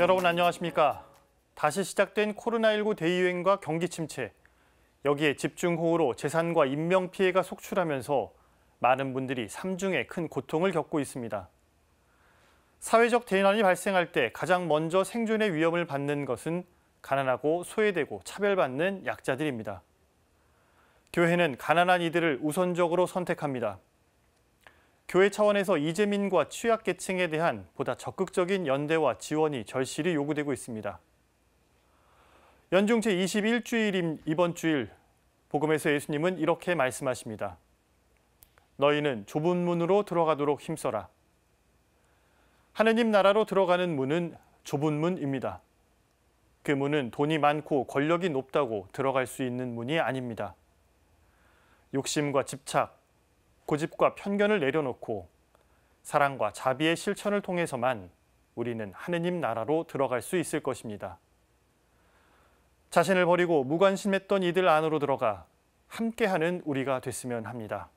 여러분 안녕하십니까? 다시 시작된 코로나19 대유행과 경기 침체, 여기에 집중호우로 재산과 인명 피해가 속출하면서 많은 분들이 삼중에 큰 고통을 겪고 있습니다. 사회적 대난이 발생할 때 가장 먼저 생존의 위험을 받는 것은 가난하고 소외되고 차별받는 약자들입니다. 교회는 가난한 이들을 우선적으로 선택합니다. 교회 차원에서 이재민과 취약계층에 대한 보다 적극적인 연대와 지원이 절실히 요구되고 있습니다. 연중 제21주일인 이번 주일 복음에서 예수님은 이렇게 말씀하십니다. 너희는 좁은 문으로 들어가도록 힘써라. 하느님 나라로 들어가는 문은 좁은 문입니다. 그 문은 돈이 많고 권력이 높다고 들어갈 수 있는 문이 아닙니다. 욕심과 집착, 고집과 편견을 내려놓고 사랑과 자비의 실천을 통해서만 우리는 하느님 나라로 들어갈 수 있을 것입니다. 자신을 버리고 무관심했던 이들 안으로 들어가 함께하는 우리가 됐으면 합니다.